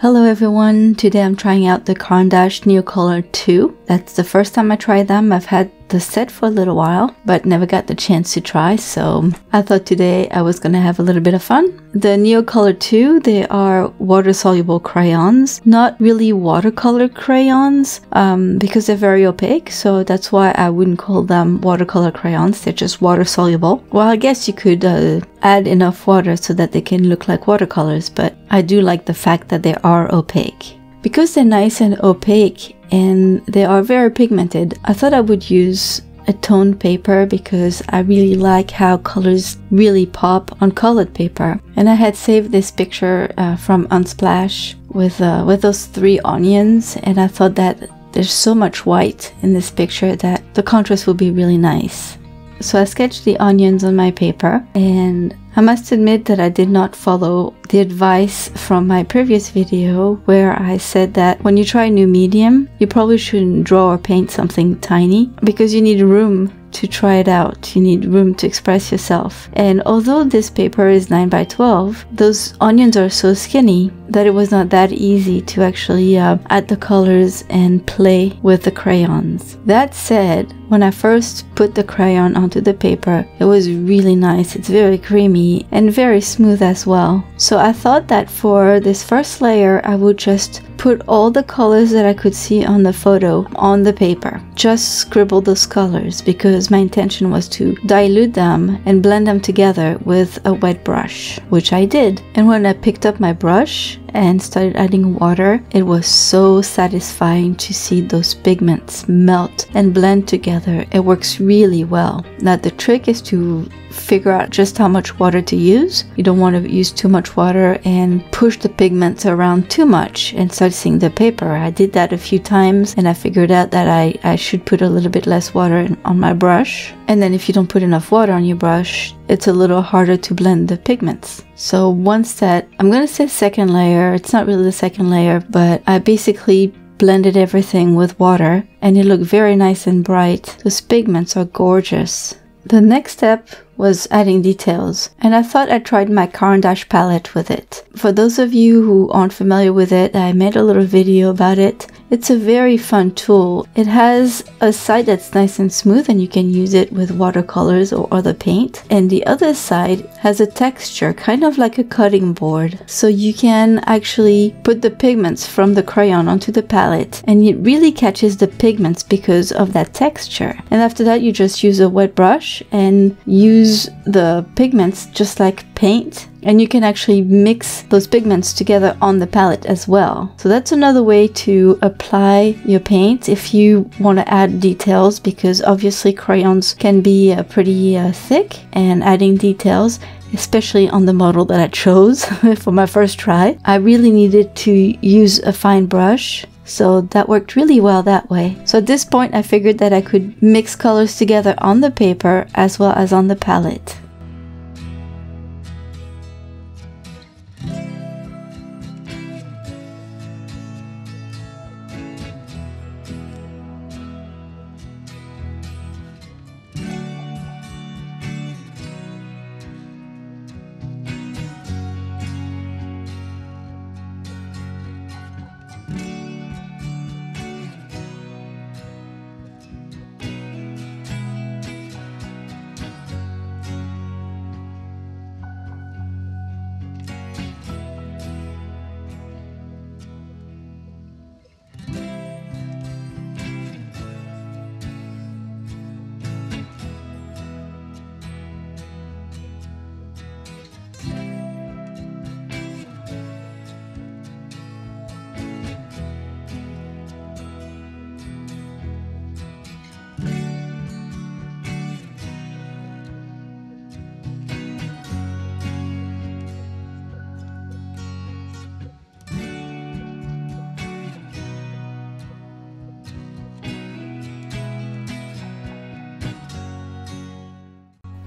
Hello everyone, today I'm trying out the Caran d'Ache Neocolor 2. That's the first time I tried them. I've had the set for a little while, but never got the chance to try, so I thought today I was gonna have a little bit of fun. The Neocolor 2, they are water-soluble crayons, not really watercolor crayons, um, because they're very opaque, so that's why I wouldn't call them watercolor crayons, they're just water-soluble. Well, I guess you could uh, add enough water so that they can look like watercolors, but I do like the fact that they are opaque. Because they're nice and opaque and they are very pigmented, I thought I would use a toned paper because I really like how colors really pop on colored paper. And I had saved this picture uh, from Unsplash with, uh, with those three onions and I thought that there's so much white in this picture that the contrast would be really nice. So I sketched the onions on my paper and I must admit that I did not follow the advice from my previous video where I said that when you try a new medium, you probably shouldn't draw or paint something tiny because you need room to try it out. You need room to express yourself. And although this paper is 9 by 12, those onions are so skinny that it was not that easy to actually uh, add the colors and play with the crayons. That said, when I first put the crayon onto the paper, it was really nice. It's very creamy and very smooth as well. So I thought that for this first layer, I would just put all the colors that I could see on the photo on the paper. Just scribble those colors because my intention was to dilute them and blend them together with a wet brush, which I did. And when I picked up my brush, and started adding water, it was so satisfying to see those pigments melt and blend together. It works really well. Now the trick is to figure out just how much water to use. You don't want to use too much water and push the pigments around too much and start seeing the paper. I did that a few times and I figured out that I, I should put a little bit less water on my brush. And then if you don't put enough water on your brush, it's a little harder to blend the pigments. So once that, I'm going to say second layer, it's not really the second layer, but I basically blended everything with water and it looked very nice and bright. Those pigments are gorgeous. The next step was adding details, and I thought I tried my Caran palette with it. For those of you who aren't familiar with it, I made a little video about it. It's a very fun tool. It has a side that's nice and smooth and you can use it with watercolors or other paint. And the other side has a texture, kind of like a cutting board. So you can actually put the pigments from the crayon onto the palette and it really catches the pigments because of that texture. And after that, you just use a wet brush and use the pigments just like paint and you can actually mix those pigments together on the palette as well. So that's another way to apply your paint if you want to add details because obviously crayons can be uh, pretty uh, thick and adding details especially on the model that I chose for my first try. I really needed to use a fine brush so that worked really well that way. So at this point I figured that I could mix colors together on the paper as well as on the palette.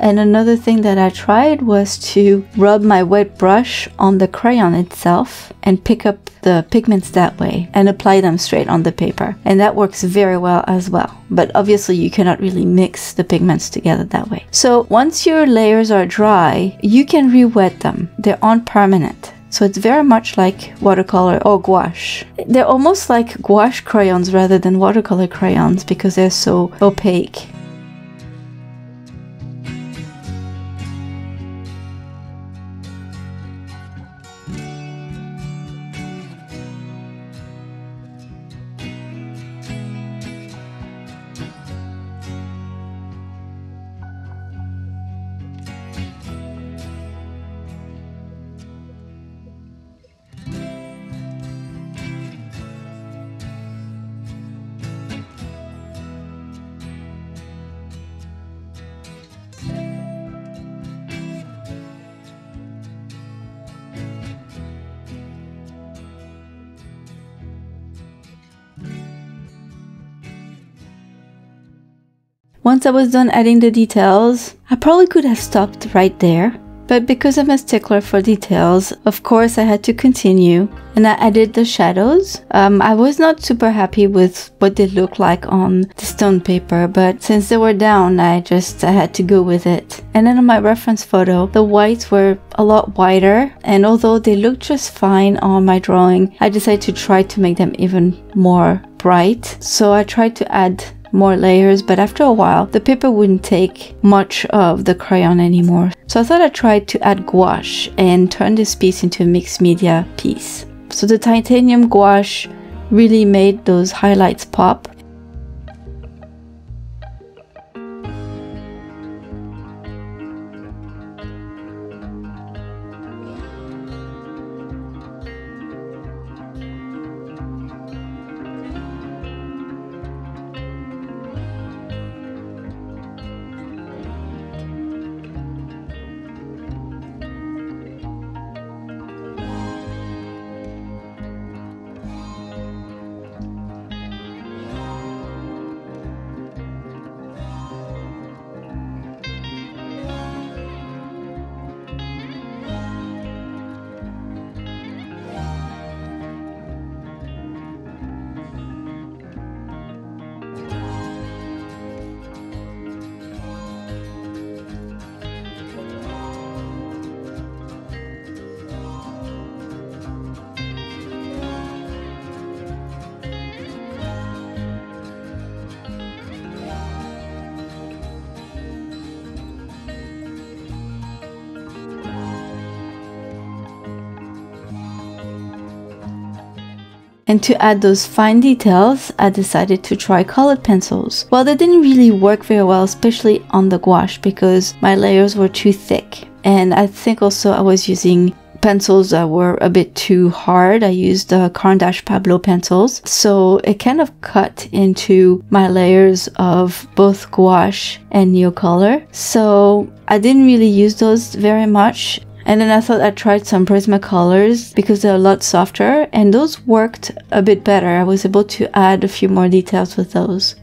And another thing that I tried was to rub my wet brush on the crayon itself and pick up the pigments that way and apply them straight on the paper. And that works very well as well. But obviously you cannot really mix the pigments together that way. So once your layers are dry, you can re-wet them. They aren't permanent So it's very much like watercolor or gouache. They're almost like gouache crayons rather than watercolor crayons because they're so opaque. Once I was done adding the details, I probably could have stopped right there. But because I'm a stickler for details, of course I had to continue and I added the shadows. Um, I was not super happy with what they looked like on the stone paper, but since they were down, I just I had to go with it. And then on my reference photo, the whites were a lot whiter, and although they looked just fine on my drawing, I decided to try to make them even more bright. So I tried to add more layers, but after a while, the paper wouldn't take much of the crayon anymore. So I thought I'd try to add gouache and turn this piece into a mixed media piece. So the titanium gouache really made those highlights pop And to add those fine details, I decided to try colored pencils. Well, they didn't really work very well, especially on the gouache because my layers were too thick. And I think also I was using pencils that were a bit too hard. I used the Caran d'Ache Pablo pencils. So it kind of cut into my layers of both gouache and Neocolor. So I didn't really use those very much and then I thought I'd tried some Prismacolors because they're a lot softer and those worked a bit better. I was able to add a few more details with those.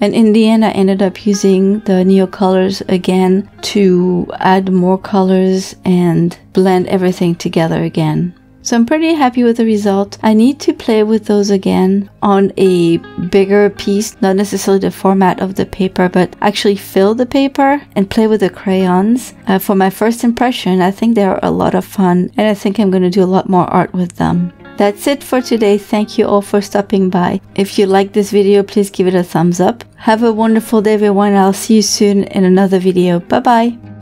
And in the end, I ended up using the Neocolors again to add more colors and blend everything together again. So I'm pretty happy with the result. I need to play with those again on a bigger piece, not necessarily the format of the paper, but actually fill the paper and play with the crayons. Uh, for my first impression, I think they're a lot of fun and I think I'm going to do a lot more art with them. That's it for today. Thank you all for stopping by. If you like this video, please give it a thumbs up. Have a wonderful day everyone. I'll see you soon in another video. Bye bye.